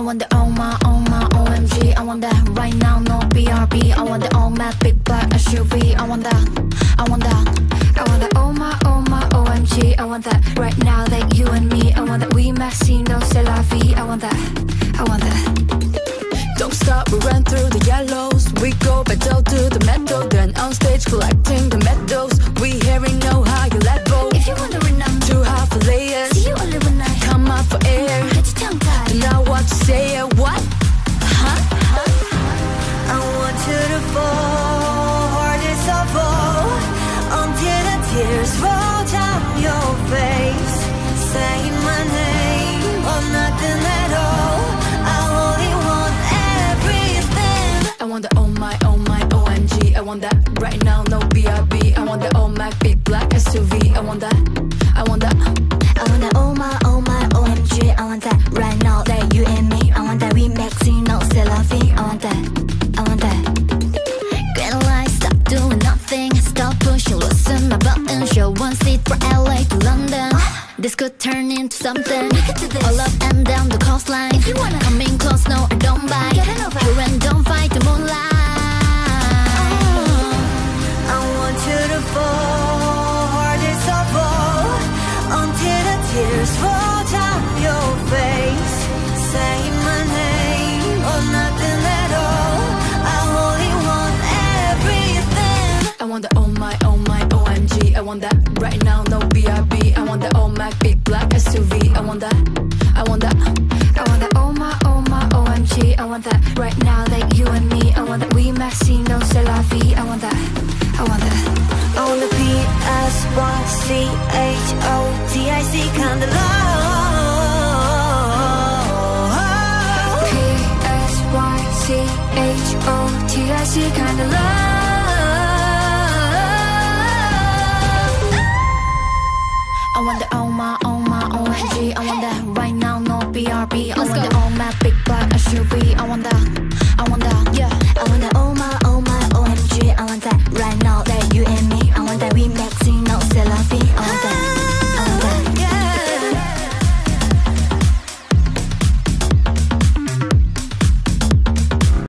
I want the oh my, oh my, OMG. I want that right now, no BRB. I want the all matte big black SUV. I want that, I want that. I want that oh my, oh my, OMG. I want that right now, that you and me. I want that we maxi, no c'est la vie. I want that, I want that. Don't stop, we run through the yellows. We go battle to the metal, then on stage collecting want that right now, no BRB. I want the oh my, big black SUV. I want that, I want that. I want that oh my, oh my, OMG. I want that right now, that you and me. I want that we maxi, no c'est la vie. I want that, I want that. Green light, stop doing nothing. Stop pushing, loosen my button. Show one seat for LA to London. This could turn into something. All up and down the coastline. If you wanna come in close, no, I don't bite. Here and don't fight the moonlight. Right now, no BRB. I want that oh my, big black SUV. I want that, I want that. I want that oh my, oh my, OMG. I want that right now, that you and me. I want that we maxi, no c'est la vie. I want that, I want that. On the P S Y C H O T I C kind of love. P S Y C H O T I C kind of love. no BRB. Let's I want go. all matte, big black SUV. I want that, I want that, yeah.